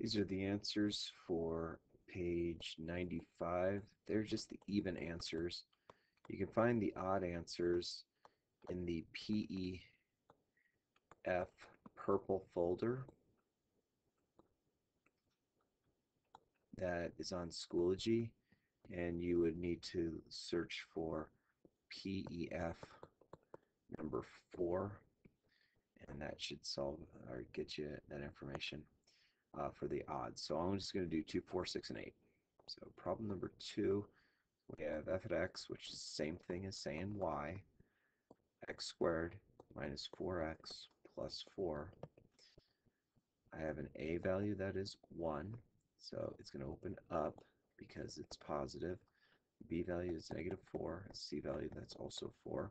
These are the answers for page 95. They're just the even answers. You can find the odd answers in the PEF purple folder that is on Schoology and you would need to search for PEF number 4 and that should solve or get you that information uh, for the odds. So I'm just going to do 2, 4, 6, and 8. So problem number 2, we have f of x, which is the same thing as saying y, x squared minus 4x plus 4. I have an a value that is 1, so it's going to open up because it's positive. b value is negative 4, c value that's also 4.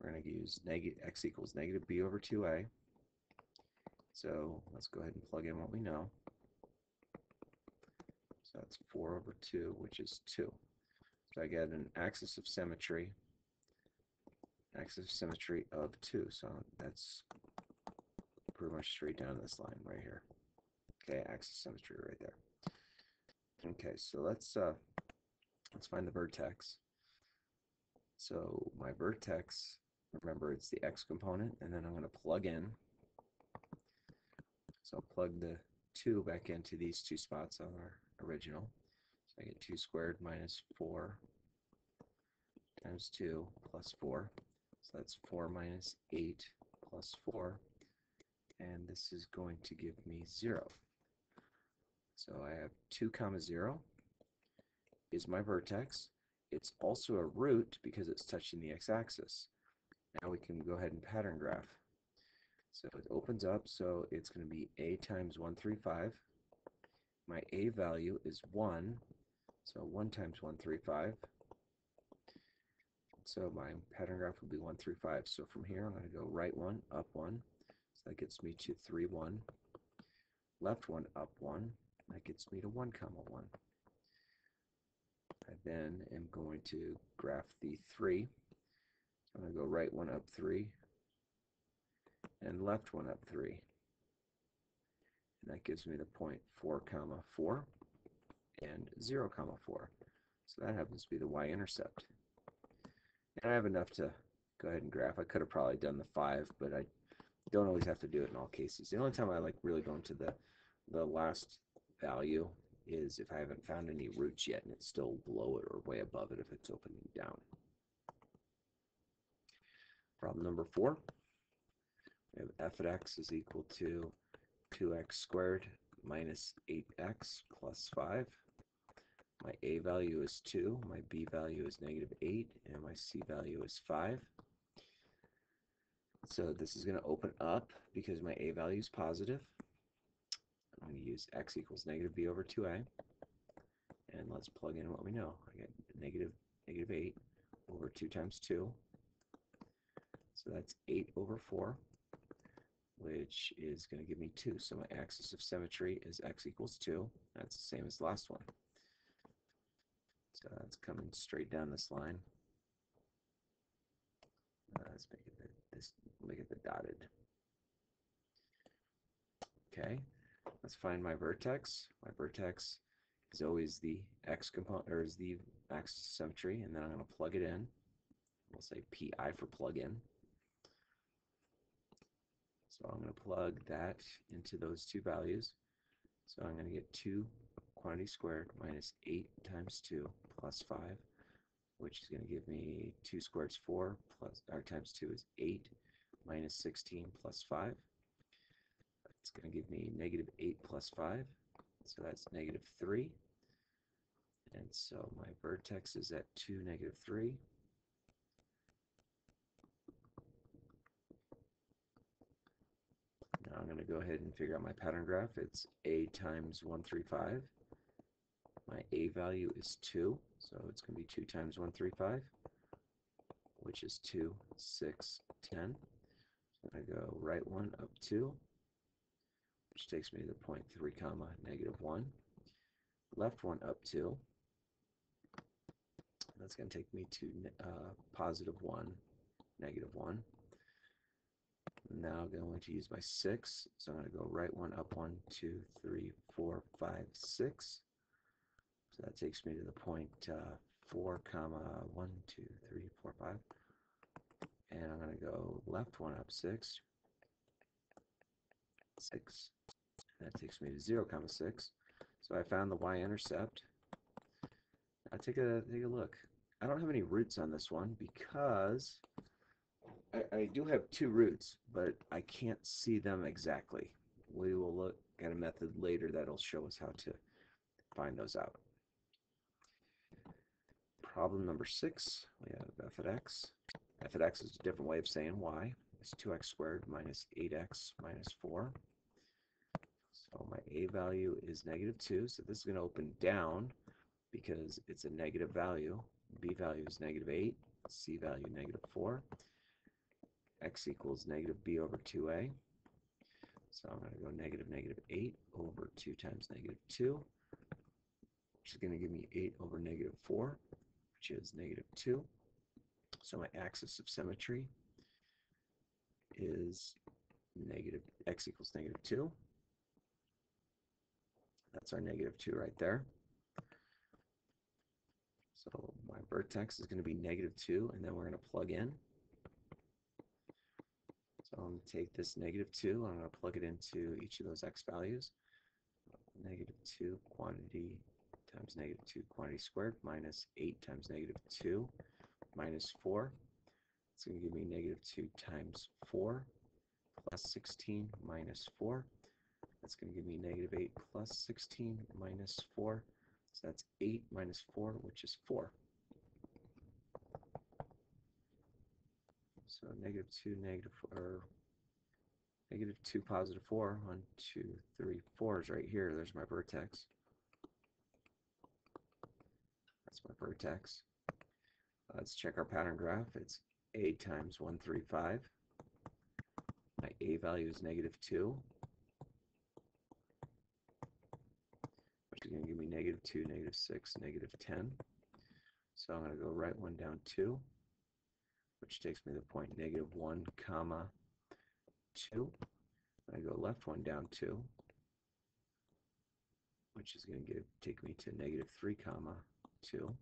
We're going to use negative x equals negative b over 2a. So let's go ahead and plug in what we know. So that's 4 over 2, which is 2. So I get an axis of symmetry, axis of symmetry of 2. So that's pretty much straight down this line right here. Okay, axis symmetry right there. Okay, so let's uh, let's find the vertex. So my vertex, remember it's the x component, and then I'm going to plug in so I'll plug the 2 back into these two spots on our original. So I get 2 squared minus 4 times 2 plus 4. So that's 4 minus 8 plus 4. And this is going to give me 0. So I have 2 comma 0 is my vertex. It's also a root because it's touching the x-axis. Now we can go ahead and pattern graph. So it opens up, so it's going to be a times 135. My a value is 1, so 1 times 135. So my pattern graph will be 135. So from here, I'm going to go right 1, up 1. So that gets me to 3, 1. Left 1, up 1. That gets me to 1, comma 1. I then am going to graph the 3. I'm going to go right 1, up 3 and left one up 3. And that gives me the point 4 comma 4 and 0 comma 4. So that happens to be the y-intercept. And I have enough to go ahead and graph. I could have probably done the 5, but I don't always have to do it in all cases. The only time I like really going to the, the last value is if I haven't found any roots yet and it's still below it or way above it if it's opening down. Problem number 4 f of x is equal to 2x squared minus 8x plus 5. My a value is 2, my b value is negative 8, and my c value is 5. So this is going to open up because my a value is positive. I'm going to use x equals negative b over 2a. And let's plug in what we know. I get negative, negative 8 over 2 times 2. So that's 8 over 4 which is going to give me 2. So my axis of symmetry is x equals 2. That's the same as the last one. So that's coming straight down this line. Uh, let's make it the, this make it the dotted. Okay, let's find my vertex. My vertex is always the x component or is the axis of symmetry, and then I'm going to plug it in. We'll say pi for plug in. So I'm going to plug that into those two values. So I'm going to get 2 quantity squared minus 8 times 2 plus 5, which is going to give me 2 squared is 4, plus, or times 2 is 8, minus 16 plus 5. It's going to give me negative 8 plus 5, so that's negative 3. And so my vertex is at 2, negative 3. I'm going to go ahead and figure out my pattern graph. It's a times 135. My a value is 2, so it's going to be 2 times 135, which is 2, 6, 10. So I go right 1 up 2, which takes me to the point 3 comma negative 1. Left 1 up 2. That's going to take me to uh, positive 1, negative 1 now I'm going to use my 6. So I'm going to go right one, up one, two, three, four, five, six. So that takes me to the point uh, 4, comma 1, 2, 3, 4, 5. And I'm going to go left one up 6. 6. That takes me to 0, comma 6. So I found the y-intercept. Now take a, take a look. I don't have any roots on this one because I, I do have two roots, but I can't see them exactly. We will look at a method later that'll show us how to find those out. Problem number six, we have f at x. f at x is a different way of saying y. It's 2x squared minus 8x minus 4. So my a value is negative 2, so this is going to open down because it's a negative value. b value is negative 8, c value negative 4 x equals negative b over 2a. So I'm going to go negative negative 8 over 2 times negative 2, which is going to give me 8 over negative 4, which is negative 2. So my axis of symmetry is negative x equals negative 2. That's our negative 2 right there. So my vertex is going to be negative 2, and then we're going to plug in. So I'm going to take this negative 2, I'm going to plug it into each of those x values. Negative 2 quantity times negative 2 quantity squared minus 8 times negative 2 minus 4. It's going to give me negative 2 times 4 plus 16 minus 4. That's going to give me negative 8 plus 16 minus 4. So that's 8 minus 4, which is 4. So negative 2, negative, or negative 2, positive 4. 1, 2, 3, 4 is right here. There's my vertex. That's my vertex. Let's check our pattern graph. It's a times 1, 3, 5. My a value is negative 2. Which is going to give me negative 2, negative 6, negative 10. So I'm going to go right one down 2 which takes me to the point negative 1 comma 2. I go left one down 2, which is going to give, take me to negative 3 comma 2.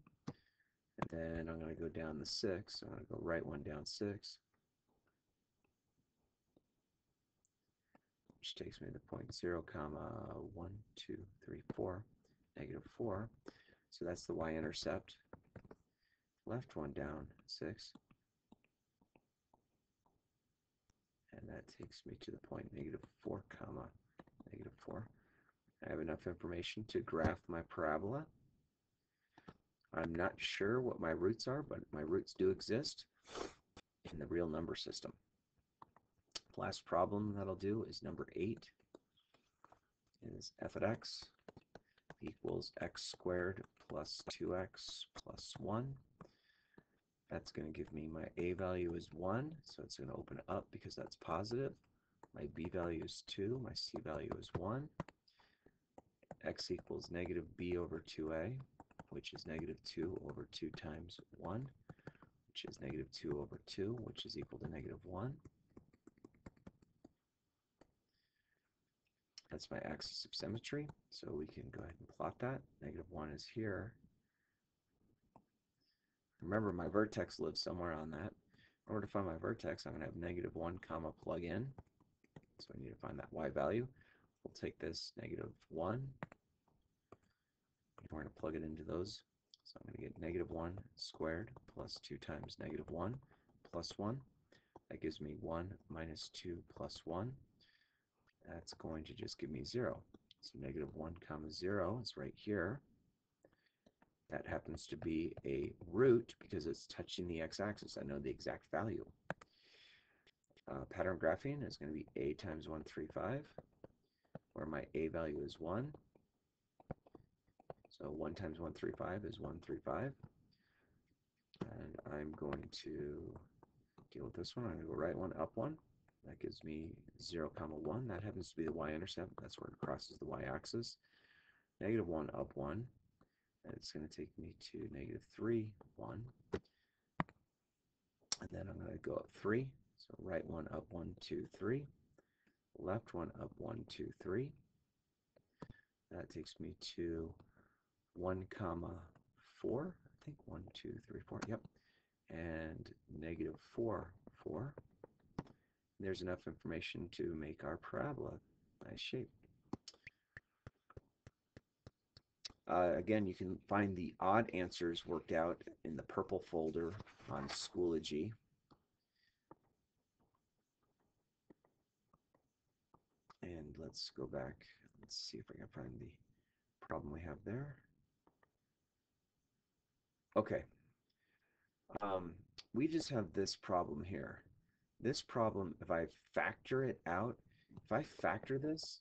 And then I'm going to go down the 6. So I'm going to go right one down 6, which takes me to the point 0 comma 1, 2, 3, 4, negative 4. So that's the y-intercept. Left one down 6. And that takes me to the point negative 4 comma negative 4. I have enough information to graph my parabola. I'm not sure what my roots are, but my roots do exist in the real number system. Last problem that I'll do is number 8 is f of x equals x squared plus 2x plus 1 that's going to give me my A value is 1, so it's going to open up because that's positive. My B value is 2, my C value is 1. X equals negative B over 2A, which is negative 2 over 2 times 1, which is negative 2 over 2, which is equal to negative 1. That's my axis of symmetry, so we can go ahead and plot that. Negative 1 is here, Remember, my vertex lives somewhere on that. In order to find my vertex, I'm going to have negative 1 comma plug in. So I need to find that y value. We'll take this negative 1. And we're going to plug it into those. So I'm going to get negative 1 squared plus 2 times negative 1 plus 1. That gives me 1 minus 2 plus 1. That's going to just give me 0. So negative 1 comma 0 is right here. That happens to be a root because it's touching the x-axis. I know the exact value. Uh, pattern graphing is going to be a times 135, where my a value is 1. So 1 times 135 is 135. And I'm going to deal with this one. I'm going to go right one, up one. That gives me 0, comma 1. That happens to be the y-intercept. That's where it crosses the y-axis. Negative 1, up 1 it's going to take me to negative 3, 1. And then I'm going to go up 3. So right one up one, two, three. Left one up one, two, three. That takes me to one comma four. I think one, two, three, four. Yep. And negative four, four. There's enough information to make our parabola nice shape. Uh, again, you can find the odd answers worked out in the purple folder on Schoology. And let's go back. Let's see if I can find the problem we have there. Okay. Um, we just have this problem here. This problem, if I factor it out, if I factor this,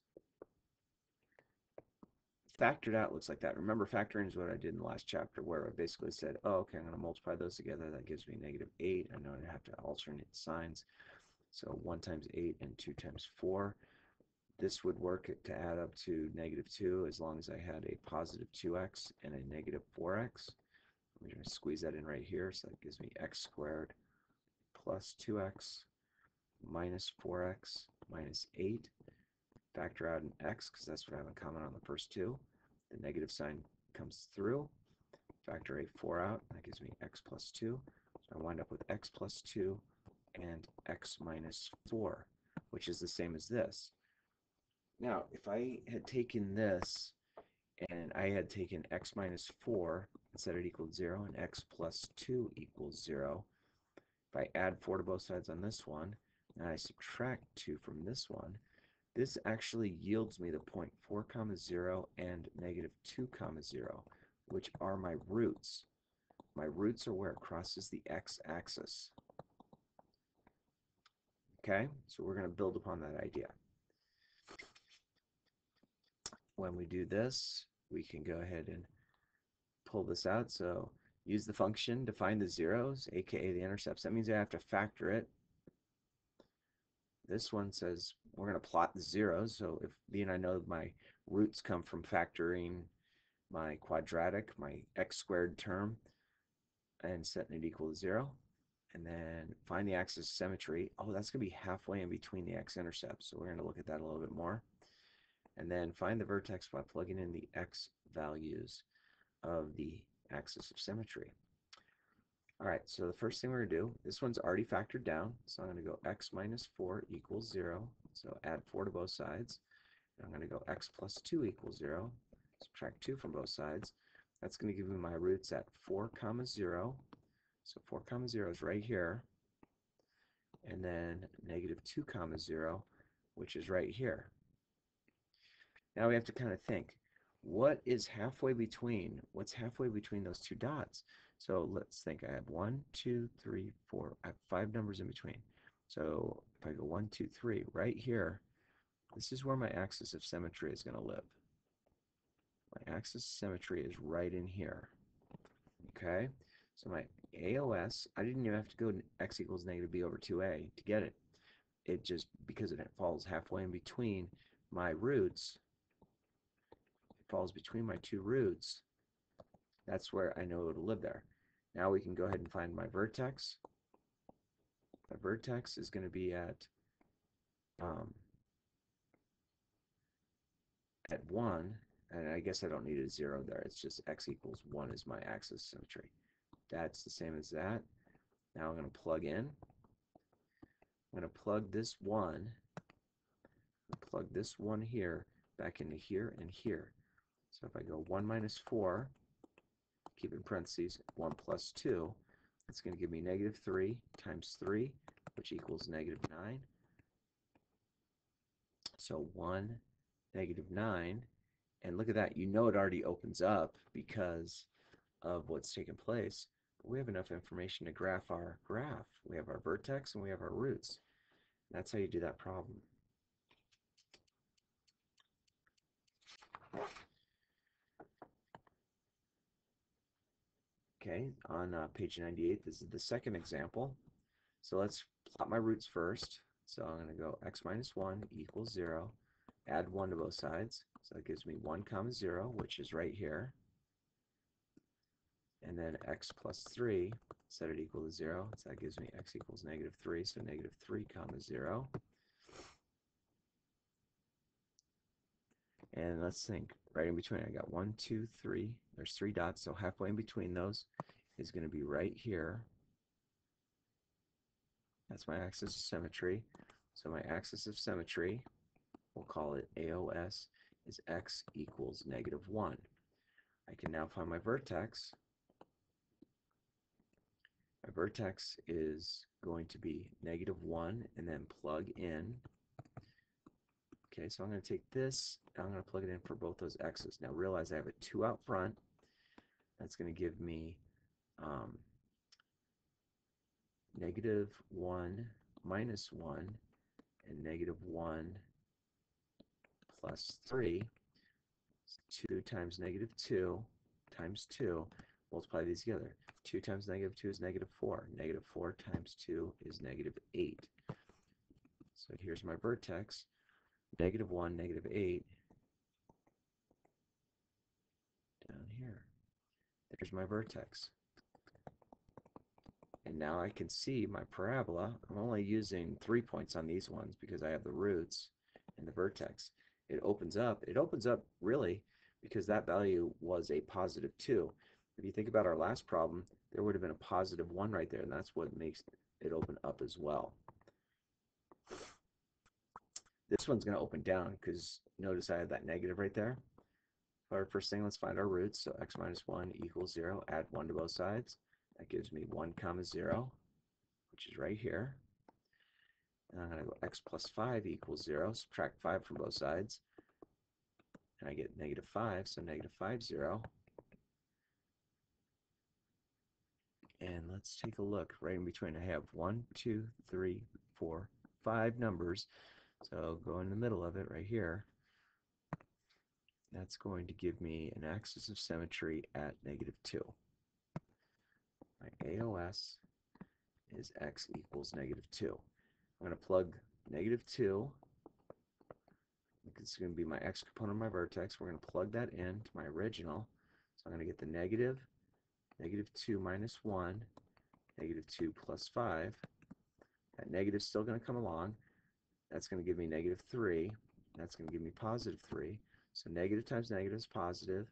factored out looks like that. Remember, factoring is what I did in the last chapter, where I basically said, oh, okay, I'm going to multiply those together. That gives me negative 8. I know I have to alternate signs. So 1 times 8 and 2 times 4. This would work to add up to negative 2 as long as I had a positive 2x and a negative 4x. I'm going to squeeze that in right here. So that gives me x squared plus 2x minus 4x minus 8. Factor out an x because that's what I have in common on the first two. The negative sign comes through. Factor a 4 out. That gives me x plus 2. So I wind up with x plus 2 and x minus 4, which is the same as this. Now, if I had taken this and I had taken x minus 4 and set it equal to 0 and x plus 2 equals 0, if I add 4 to both sides on this one and I subtract 2 from this one, this actually yields me the point 4 comma 0 and negative 2 comma 0, which are my roots. My roots are where it crosses the x-axis. Okay, so we're going to build upon that idea when we do this, we can go ahead and pull this out. So use the function to find the zeros, aka the intercepts. That means I have to factor it. This one says we're going to plot the zeros. So if and I know my roots come from factoring my quadratic, my x squared term, and setting it equal to zero. And then find the axis of symmetry. Oh, that's going to be halfway in between the x-intercepts. So we're going to look at that a little bit more and then find the vertex by plugging in the x values of the axis of symmetry. All right, so the first thing we're going to do, this one's already factored down, so I'm going to go x minus 4 equals 0, so add 4 to both sides. And I'm going to go x plus 2 equals 0, subtract 2 from both sides. That's going to give me my roots at 4 comma 0, so 4 comma 0 is right here, and then negative 2 comma 0, which is right here. Now we have to kind of think, what is halfway between, what's halfway between those two dots? So let's think, I have one, two, three, four, I have five numbers in between. So if I go one, two, three, right here, this is where my axis of symmetry is going to live. My axis of symmetry is right in here. Okay, so my AOS, I didn't even have to go to x equals negative b over 2a to get it. It just, because it falls halfway in between my roots, it falls between my two roots, that's where I know it'll live there. Now we can go ahead and find my vertex. My vertex is going to be at um, at 1, and I guess I don't need a 0 there. It's just x equals 1 is my axis symmetry. That's the same as that. Now I'm going to plug in. I'm going to plug this 1, plug this 1 here back into here and here. So if I go 1 minus 4, keep in parentheses, 1 plus 2, it's going to give me negative 3 times 3, which equals negative 9. So 1, negative 9, and look at that, you know it already opens up because of what's taken place. We have enough information to graph our graph. We have our vertex and we have our roots. That's how you do that problem. Okay, on uh, page 98, this is the second example. So let's plot my roots first. So I'm going to go x minus 1 equals 0, add 1 to both sides. So that gives me 1 comma 0, which is right here. and then x plus 3, set it equal to 0. So that gives me x equals negative 3, so negative 3 comma 0. And let's think, right in between, I got one, two, three. There's three dots, so halfway in between those is going to be right here. That's my axis of symmetry. So my axis of symmetry, we'll call it AOS, is x equals negative 1. I can now find my vertex. My vertex is going to be negative 1 and then plug in. Okay, so I'm going to take this, I'm going to plug it in for both those x's. Now realize I have a 2 out front. That's going to give me um, negative 1 minus 1 and negative 1 plus 3. 2 times negative 2 times 2. Multiply these together. 2 times negative 2 is negative 4. Negative 4 times 2 is negative 8. So here's my vertex. Negative 1, negative 8. Down here. There's my vertex. And now I can see my parabola. I'm only using three points on these ones because I have the roots and the vertex. It opens up. It opens up really because that value was a positive 2. If you think about our last problem, there would have been a positive 1 right there, and that's what makes it open up as well. This one's going to open down because notice I have that negative right there. Our first thing, let's find our roots. So x minus 1 equals 0. Add 1 to both sides. That gives me 1 comma 0, which is right here. And I'm going to go x plus 5 equals 0. Subtract 5 from both sides. And I get negative 5, so negative 5, 0. And let's take a look right in between. I have 1, 2, 3, 4, 5 numbers. So go in the middle of it right here. That's going to give me an axis of symmetry at negative 2 my AOS is x equals negative 2. I'm going to plug negative 2. It's going to be my x component of my vertex. We're going to plug that in to my original. So I'm going to get the negative, negative 2 minus 1, negative 2 plus 5. That negative is still going to come along. That's going to give me negative 3. That's going to give me positive 3. So negative times negative is positive.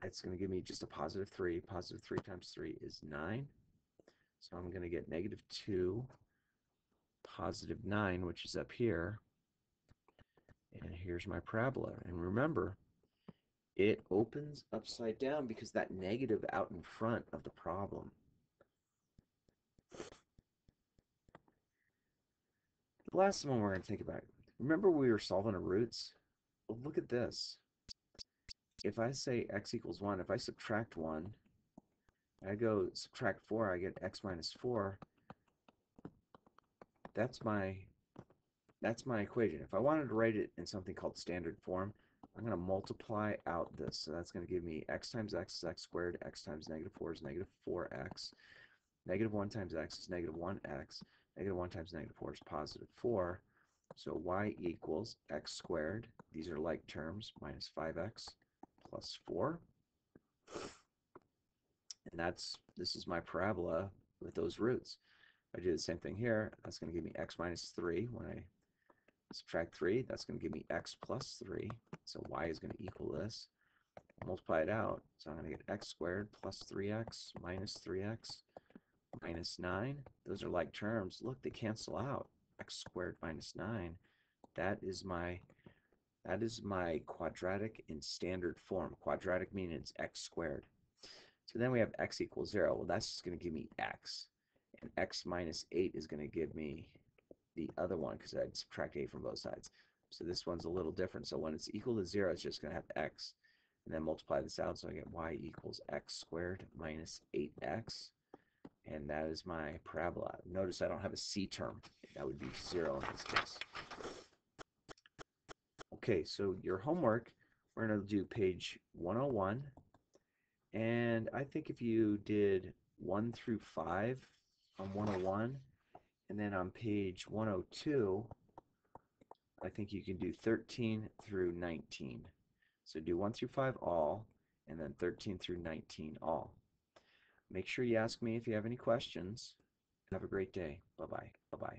That's going to give me just a positive 3. Positive 3 times 3 is 9. So I'm going to get negative 2, positive 9, which is up here. And here's my parabola. And remember, it opens upside down because that negative out in front of the problem. Last one we're going to think about. Remember we were solving a roots? Well, look at this if I say x equals 1, if I subtract 1, I go subtract 4, I get x minus 4. That's my that's my equation. If I wanted to write it in something called standard form, I'm going to multiply out this. So that's going to give me x times x is x squared, x times negative 4 is negative 4x, negative 1 times x is negative 1x, negative 1 times negative 4 is positive 4. So y equals x squared, these are like terms, minus 5x plus 4. And that's, this is my parabola with those roots. If I do the same thing here, that's going to give me x minus 3. When I subtract 3, that's going to give me x plus 3. So y is going to equal this. Multiply it out. So I'm going to get x squared plus 3x minus 3x minus 9. Those are like terms. Look, they cancel out. x squared minus 9. That is my that is my quadratic in standard form. Quadratic meaning it's x squared. So then we have x equals 0. Well, that's just going to give me x. And x minus 8 is going to give me the other one because I'd subtract 8 from both sides. So this one's a little different. So when it's equal to 0, it's just going to have x. And then multiply this out, so I get y equals x squared minus 8x. And that is my parabola. Notice I don't have a c term. That would be 0 in this case. Okay, so your homework, we're going to do page 101. And I think if you did 1 through 5 on 101, and then on page 102, I think you can do 13 through 19. So do 1 through 5 all, and then 13 through 19 all. Make sure you ask me if you have any questions. Have a great day. Bye-bye. Bye-bye.